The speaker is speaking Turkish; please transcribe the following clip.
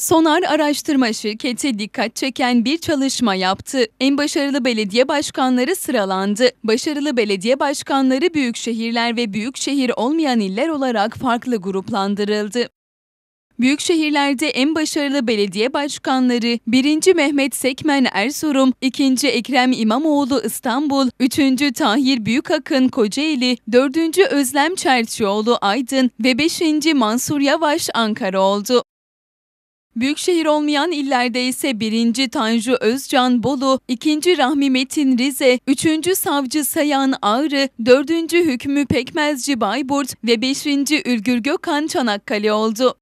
Sonar Araştırma Şirketi dikkat çeken bir çalışma yaptı. En başarılı belediye başkanları sıralandı. Başarılı belediye başkanları büyük şehirler ve büyük şehir olmayan iller olarak farklı gruplandırıldı. Büyük şehirlerde en başarılı belediye başkanları 1. Mehmet Sekmen Erzurum, 2. Ekrem İmamoğlu İstanbul, 3. Tahir Büyükakın Kocaeli, 4. Özlem Çerçioğlu Aydın ve 5. Mansur Yavaş Ankara oldu. Büyükşehir olmayan illerde ise 1. Tanju Özcan Bolu, 2. Rahmi Metin Rize, 3. Savcı Sayan Ağrı, 4. Hükmü Pekmezci Bayburt ve 5. Ülgür Gökhan Çanakkale oldu.